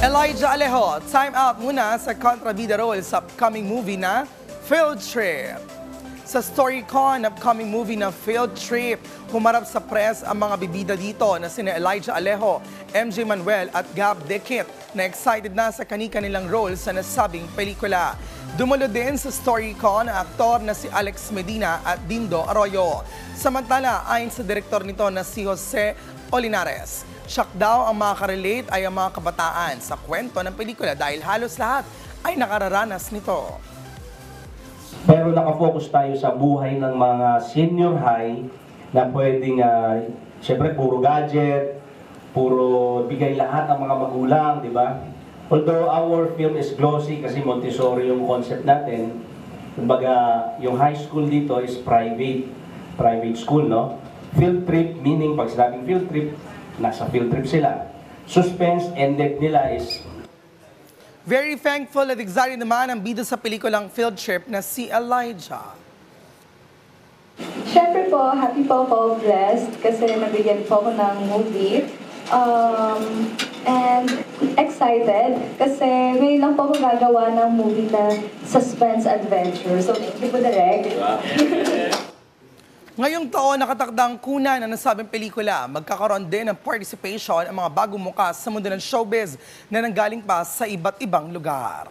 Elijah Alejo, time out muna sa kontrabida role sa upcoming movie na Field Trip. Sa StoryCon, upcoming movie na Field Trip, humarap sa press ang mga bibida dito na sina Elijah Alejo, MJ Manuel at Gab Dekit na excited na sa kani-kanilang role sa nasabing pelikula. Dumulo din sa StoryCon ang aktor na si Alex Medina at Dindo Arroyo. Samantala, ayon sa direktor nito na si Jose Olinares, shock daw ang makaka-relate ay ang mga kabataan sa kwento ng pelikula dahil halos lahat ay nakararanas nito. Pero nakafocus tayo sa buhay ng mga senior high na pwedeng, uh, syempre, puro gadget, puro bigay lahat ng mga magulang, di ba? Although our film is glossy kasi Montessori yung concept natin, kumbaga yung high school dito is private, private school, no? Field trip, meaning pag sinabing field trip, nasa field trip sila. Suspense ended nila is Very thankful at excited naman ang bida sa pelikulang Field Trip na si Elijah. Siyempre po, happy po ako, blessed, kasi nabigyan po ako ng movie. Um, and excited, kasi ngayon lang po ako gagawa ng movie na suspense adventure. So, thank you po, Direk. Ngayong taon, nakatakdang kuna na nasabing pelikula. Magkakaroon din ng participation ang mga bagong muka sa mundo ng showbiz na nanggaling pa sa iba't ibang lugar.